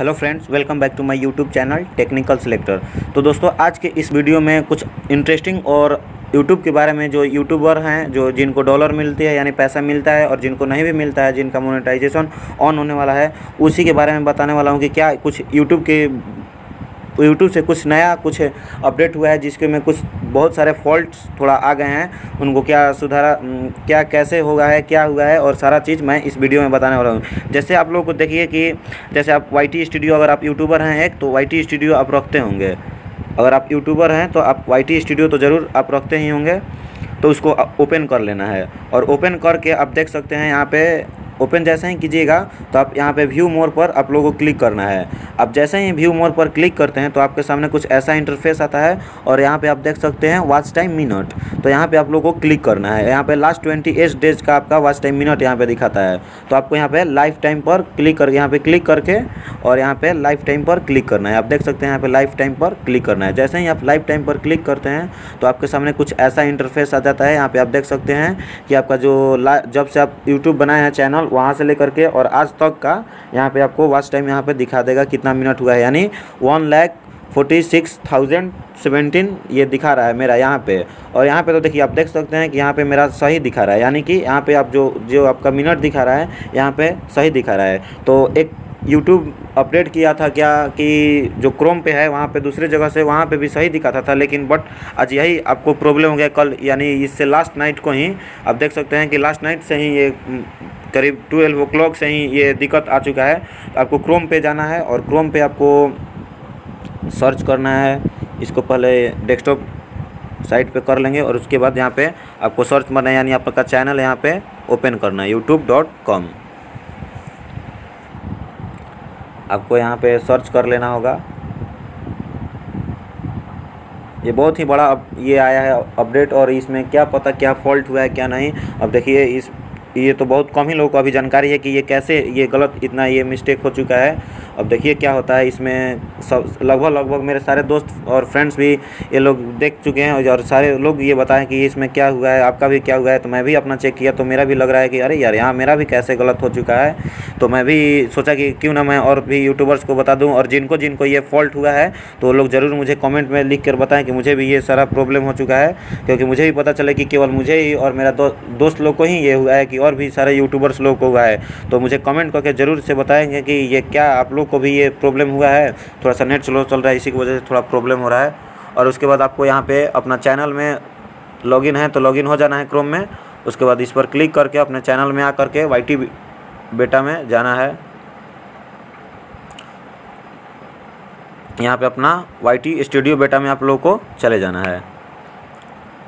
Hello friends, welcome back to my YouTube channel Technical Selector. तो दोस्तों, आज के इस वीडियो में कुछ इंटरेस्टिंग और यूट्यूब के बारे में जो यूट्यूबर हैं, जो जिनको डॉलर मिलती है, यानी पैसा मिलता है और जिनको नहीं भी मिलता है, जिनका मोनेटाइजेशन ऑन होने वाला है, उसी के बारे में बताने वाला हूँ कि क्या कुछ यूट्यूब के यूट्यूब से कुछ नया कुछ अपडेट हुआ है, जिसके में कुछ बहुत सारे फॉल्ट्स थोड़ा आ गए हैं। उनको क्या सुधारा क्या कैसे होगा है, क्या हुआ है, और सारा चीज़ मैं इस वीडियो में बताने वाला हूँ। जैसे आप लोगों को देखिए कि, जैसे आप वाई टी स्टूडियो अगर आप यूट्यूबर हैं एक तो वाई टी स्टूडियो आप रखते होंगे। अगर आप यूट्यूबर हैं तो आप वाई स्टूडियो तो ज़रूर आप रखते ही होंगे। तो उसको ओपन कर लेना है। और ओपन करके आप देख सकते हैं यहाँ पे ओपन जैसे ही कीजिएगा तो आप यहाँ पे व्यू मोर पर आप लोगों को क्लिक करना है आप जैसे ही व्यू मोर पर क्लिक करते हैं तो आपके सामने कुछ ऐसा इंटरफेस आता है और यहाँ पे आप देख सकते हैं वाच टाइम मिनट तो यहाँ पे आप लोगों को क्लिक करना है यहाँ पे लास्ट ट्वेंटी एट डेज़ का आपका वाच टाइम मिनट यहाँ पे दिखाता है तो आपको यहाँ पे लाइफ टाइम पर क्लिक कर यहाँ पे क्लिक करके और यहाँ पे लाइफ टाइम पर क्लिक करना है आप देख सकते हैं यहाँ पे लाइफ टाइम पर क्लिक करना है जैसे ही आप लाइफ टाइम पर क्लिक करते हैं तो आपके सामने कुछ ऐसा इंटरफेस आ जाता है यहाँ पे आप देख सकते हैं कि आपका जो जब से आप यूट्यूब बनाए हैं चैनल वहाँ से लेकर के और आज तक का यहाँ पे आपको वॉच टाइम यहाँ पे दिखा देगा कितना मिनट हुआ है। यानी one lakh forty six thousand seventeen ये दिखा रहा है मेरा यहाँ पे। और यहाँ पे तो देखिए आप देख सकते हैं कि यहाँ पे मेरा सही दिखा रहा है। यानी कि यहाँ पे आप जो जो आपका मिनट दिखा रहा है, यहाँ पे सही दिखा रहा है। तो एक यूट्यूब अपडेट किया था क्या कि जो क्रोम पे है, वहाँ पे दूसरे जगह से वहाँ पे भी सही दिखाता था लेकिन बट आज यही आपको प्रॉब्लम हो गया कल। यानी इससे लास्ट नाइट को ही आप देख सकते हैं कि लास्ट नाइट से ही ये करीब ट्वेल्व ओ क्लॉक से ही ये दिक्कत आ चुका है। आपको क्रोम पे जाना है और क्रोम पे आपको सर्च करना है। इसको पहले डेस्कटॉप साइट पे कर लेंगे और उसके बाद यहाँ पे आपको सर्च मारना है, यानी आपका चैनल यहाँ पे ओपन करना है यूट्यूब डॉट कॉम आपको यहाँ पे सर्च कर लेना होगा। ये बहुत ही बड़ा ये आया है अपडेट और इसमें क्या पता क्या फॉल्ट हुआ है, क्या नहीं। अब देखिए, इस ये तो बहुत कम ही लोगों को अभी जानकारी है कि ये कैसे, ये गलत इतना ये मिस्टेक हो चुका है। अब देखिए क्या होता है, इसमें सब, लगभग लगभग मेरे सारे दोस्त और फ्रेंड्स भी ये लोग देख चुके हैं और सारे लोग ये बताएँ कि इसमें क्या हुआ है, आपका भी क्या हुआ है तो मैं भी अपना चेक किया तो मेरा भी लग रहा है कि अरे यार, यहाँ मेरा भी कैसे गलत हो चुका है। तो मैं भी सोचा कि क्यों ना मैं और भी यूट्यूबर्स को बता दूँ और जिनको जिनको ये फॉल्ट हुआ है तो लोग ज़रूर मुझे कॉमेंट में लिख कर बताएँ कि मुझे भी ये सारा प्रॉब्लम हो चुका है। क्योंकि मुझे भी पता चले कि केवल मुझे ही और मेरा दोस्त लोग को ही ये हुआ है कि और भी सारे यूट्यूबर्स लोग को हुआ है। तो मुझे कमेंट करके ज़रूर से बताएँगे कि ये क्या आप लोग को भी ये प्रॉब्लम हुआ है। थोड़ा सा नेट स्लो चल रहा है, इसी की वजह से थोड़ा प्रॉब्लम हो रहा है। और उसके बाद आपको यहाँ पे अपना चैनल में लॉगिन है तो लॉगिन हो जाना है क्रोम में। उसके बाद इस पर क्लिक करके अपने चैनल में आ करके वाई टी बेटा में जाना है। यहाँ पे अपना वाई टी स्टूडियो बेटा में आप लोगों को चले जाना है।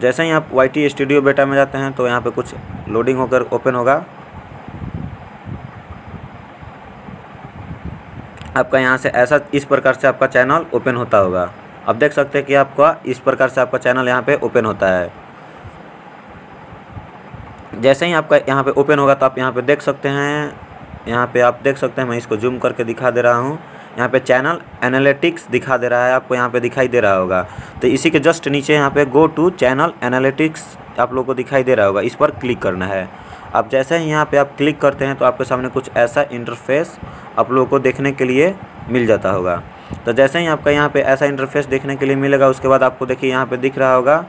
जैसे ही आप वाई टी स्टूडियो बेटा में जाते हैं तो यहाँ पे कुछ लोडिंग होकर ओपन होगा। आपका यहाँ से ऐसा इस प्रकार से आपका चैनल ओपन होता होगा। अब देख सकते हैं कि आपका इस प्रकार से आपका चैनल यहाँ पे ओपन होता है। जैसे ही आपका यहाँ पे ओपन होगा तो आप यहाँ पे देख सकते हैं, यहाँ पे आप देख सकते हैं, मैं इसको जूम करके दिखा दे रहा हूँ। यहाँ पे चैनल एनालिटिक्स दिखा दे रहा है, आपको यहाँ पे दिखाई दे रहा होगा। तो इसी के जस्ट नीचे यहाँ पे गो टू चैनल एनालिटिक्स आप लोग को दिखाई दे रहा होगा, इस पर क्लिक करना है। अब जैसे ही यहाँ पे आप क्लिक करते हैं तो आपके सामने कुछ ऐसा इंटरफेस आप लोगों को देखने के लिए मिल जाता होगा। तो जैसे ही आपका यहाँ पे ऐसा इंटरफेस देखने के लिए मिलेगा, उसके बाद आपको देखिए यहाँ पे दिख रहा होगा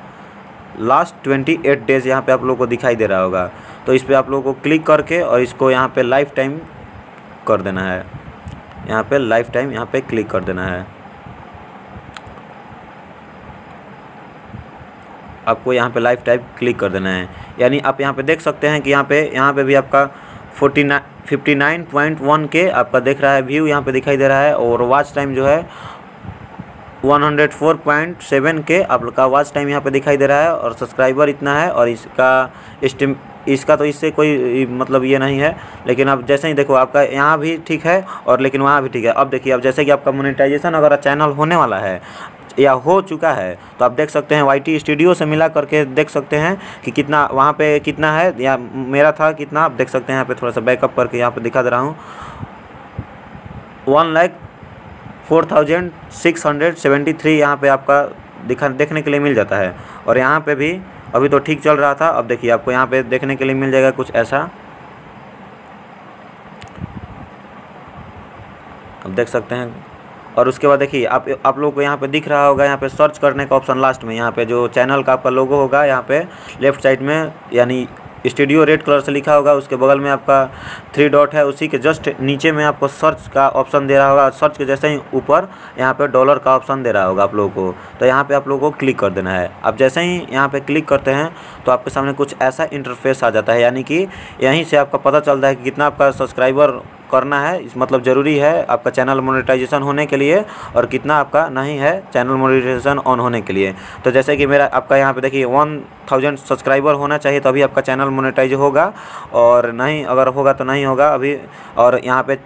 लास्ट ट्वेंटी एट डेज़ यहाँ पे आप लोगों को दिखाई दे रहा होगा। तो इस पर आप लोगों को क्लिक करके और इसको यहाँ पे लाइफ टाइम कर देना है। यहाँ पे लाइफ टाइम यहाँ पे क्लिक कर देना है। आपको यहाँ पे लाइफ टाइम क्लिक कर देना है। यानी आप यहाँ पे देख सकते हैं कि यहाँ पे यहाँ पे भी आपका forty nine fifty nine point one के आपका देख रहा है व्यू यहाँ पे दिखाई दे रहा है और वॉच टाइम जो है 104.7 के आप लोग का वॉच टाइम यहाँ पे दिखाई दे रहा है और सब्सक्राइबर इतना है और इसका स्टिम इसका तो इससे कोई मतलब ये नहीं है। लेकिन अब जैसे ही देखो, आपका यहाँ भी ठीक है और लेकिन वहाँ भी ठीक है। अब देखिए, अब जैसे कि आपका मोनिटाइजेशन अगर चैनल होने वाला है, या हो चुका है तो आप देख सकते हैं वाई टी स्टूडियो से मिला करके देख सकते हैं कि कितना, वहाँ पे कितना है, या मेरा था कितना, आप देख सकते हैं यहाँ पे थोड़ा सा बैकअप करके यहाँ पे दिखा दे रहा हूँ। One lakh four thousand six hundred seventy three यहाँ पर आपका दिखा, देखने के लिए मिल जाता है। और यहाँ पे भी अभी तो ठीक चल रहा था, अब देखिए आपको यहाँ पे देखने के लिए मिल जाएगा कुछ ऐसा। अब देख सकते हैं। और उसके बाद देखिए, आप आप लोग को यहाँ पे दिख रहा होगा, यहाँ पे सर्च करने का ऑप्शन लास्ट में, यहाँ पे जो चैनल का आपका लोगो होगा, यहाँ पे लेफ़्ट साइड में, यानी स्टूडियो रेड कलर से लिखा होगा, उसके बगल में आपका थ्री डॉट है, उसी के जस्ट नीचे में आपको सर्च का ऑप्शन दे रहा होगा। सर्च के जैसे ही ऊपर यहाँ पे डॉलर का ऑप्शन दे रहा होगा आप लोगों को। तो यहाँ पे आप लोगों को क्लिक कर देना है। अब जैसे ही यहाँ पे क्लिक करते हैं तो आपके सामने कुछ ऐसा इंटरफेस आ जाता है, यानी कि यहीं से आपका पता चलता है कि कितना आपका सब्सक्राइबर करना है, इस मतलब ज़रूरी है आपका चैनल मोनेटाइजेशन होने के लिए और कितना आपका नहीं है चैनल मोनेटाइजेशन ऑन होने के लिए। तो जैसे कि मेरा आपका यहाँ पे देखिए वन थाउज़ेंड सब्सक्राइबर होना चाहिए तभी आपका चैनल मोनेटाइज होगा और नहीं अगर होगा तो नहीं होगा अभी और यहाँ पर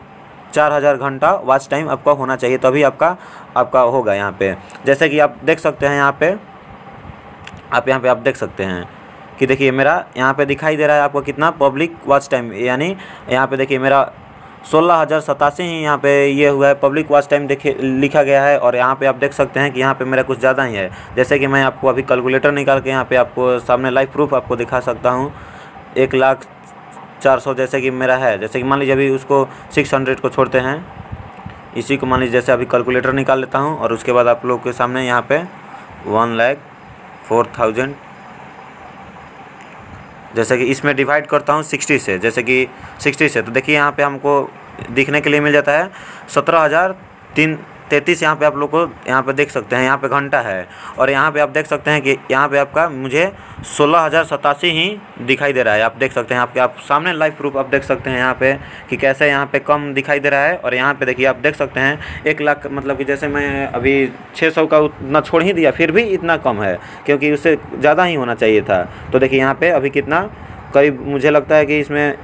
चार हज़ार घंटा वॉच टाइम आपका होना चाहिए तभी आपका आपका होगा यहाँ पे। जैसे कि आप देख सकते हैं यहाँ पे, आप यहाँ पे आप देख सकते हैं कि देखिए मेरा यहाँ पे दिखाई दे रहा है आपको कितना पब्लिक वॉच टाइम यानी यहाँ पे देखिए मेरा सोलह हज़ार सतासी ही यहाँ पे ये हुआ है। पब्लिक वॉच टाइम देखे, लिखा गया है और यहाँ पे आप देख सकते हैं कि यहाँ पे मेरा कुछ ज़्यादा ही है। जैसे कि मैं आपको अभी कैलकुलेटर निकाल के यहाँ पे आपको सामने लाइव प्रूफ आपको दिखा सकता हूँ। एक लाख चार सौ जैसे कि मेरा है। जैसे कि मान लीजिए अभी उसको सिक्स हंड्रेड को छोड़ते हैं। इसी को मान लीजिए जैसे अभी कैलकुलेटर निकाल लेता हूँ और उसके बाद आप लोग के सामने यहाँ पर वन लैख फोर थाउज़ेंड जैसे कि इसमें डिवाइड करता हूँ सिक्सटी से, जैसे कि सिक्सटी से तो देखिए यहाँ पे हमको दिखने के लिए मिल जाता है सत्रह हज़ार तीन तैंतीस यहाँ पे आप लोग को यहाँ पे देख सकते हैं, यहाँ पे घंटा है। और यहाँ पे आप देख सकते हैं कि यहाँ पे आपका मुझे सोलह हज़ार सतासी ही दिखाई दे रहा है। आप देख सकते हैं, आपके आप सामने लाइव प्रूफ आप देख सकते हैं यहाँ पे कि कैसे यहाँ पे कम दिखाई दे रहा है। और यहाँ पे देखिए, आप देख सकते हैं, एक लाख मतलब कि जैसे मैं अभी छः सौ का उतना छोड़ ही दिया, फिर भी इतना कम है, क्योंकि उससे ज़्यादा ही होना चाहिए था। तो देखिए, यहाँ पर अभी कितना करीब मुझे लगता है कि इसमें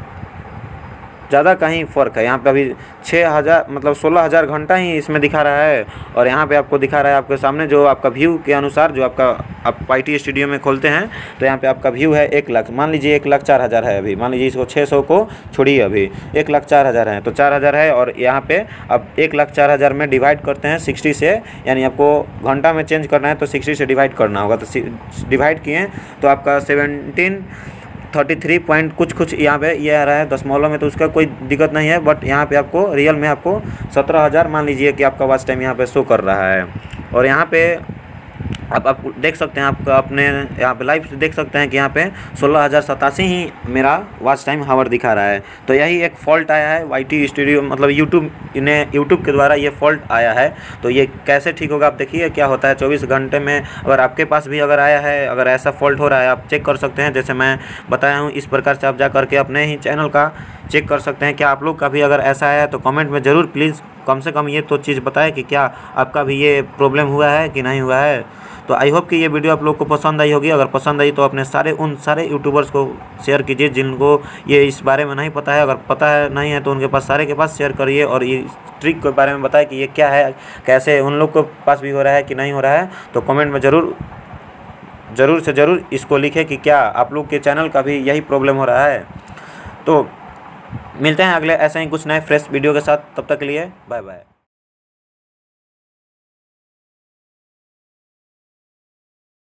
ज़्यादा कहीं फ़र्क है। यहाँ पे अभी छः हज़ार मतलब सोलह हज़ार घंटा ही इसमें दिखा रहा है। और यहाँ पे आपको दिखा रहा है आपके सामने जो आपका व्यू के अनुसार जो आपका, आप आई टी स्टूडियो में खोलते हैं तो यहाँ पे आपका व्यू है एक लाख। मान लीजिए एक लाख चार हज़ार है अभी। मान लीजिए इसको छः सौ को छोड़िए अभी। एक लाख चार हज़ार है। तो चार हज़ार है और यहाँ पे अब एक लाख चार हज़ार में डिवाइड करते हैं सिक्सटी से। यानी आपको घंटा में चेंज करना है तो सिक्सटी से डिवाइड करना होगा। तो डिवाइड किए तो आपका सेवेंटीन थर्टी थ्री पॉइंट कुछ कुछ यहाँ पे ये यह आ रहा है दशमलव में तो उसका कोई दिक्कत नहीं है बट यहाँ पे आपको रियल में आपको सत्रह हज़ार मान लीजिए कि आपका वाच टाइम यहाँ पे शो कर रहा है। और यहाँ पे आप आप देख सकते हैं आप अपने यहाँ पे लाइव देख सकते हैं कि यहाँ पे सोलह हज़ार सतासी ही मेरा वॉच टाइम हावर दिखा रहा है। तो यही एक फ़ॉल्ट आया है वाई टी स्टूडियो मतलब यूट्यूब ने यूट्यूब के द्वारा ये फ़ॉल्ट आया है। तो ये कैसे ठीक होगा, आप देखिए, क्या होता है, चौबीस घंटे में अगर आपके पास भी अगर आया है, अगर ऐसा फॉल्ट हो रहा है, आप चेक कर सकते हैं। जैसे मैं बताया हूँ, इस प्रकार से आप जा करके अपने ही चैनल का चेक कर सकते हैं क्या आप लोग का भी अगर ऐसा आया तो कमेंट में ज़रूर प्लीज़ कम से कम ये तो चीज़ बताएँ कि क्या आपका भी ये प्रॉब्लम हुआ है कि नहीं हुआ है। तो आई होप कि ये वीडियो आप लोग को पसंद आई होगी। अगर पसंद आई तो अपने सारे, उन सारे यूट्यूबर्स को शेयर कीजिए जिनको ये इस बारे में नहीं पता है। अगर पता है, नहीं है तो उनके पास, सारे के पास शेयर करिए और ये ट्रिक के बारे में बताएँ कि ये क्या है, कैसे उन लोग के पास भी हो रहा है कि नहीं हो रहा है। तो कमेंट में ज़रूर ज़रूर से ज़रूर इसको लिखें कि क्या आप लोग के चैनल का भी यही प्रॉब्लम हो रहा है। तो मिलते हैं अगले ऐसे ही कुछ नए फ्रेश वीडियो के साथ। तब तक के लिए बाय बाय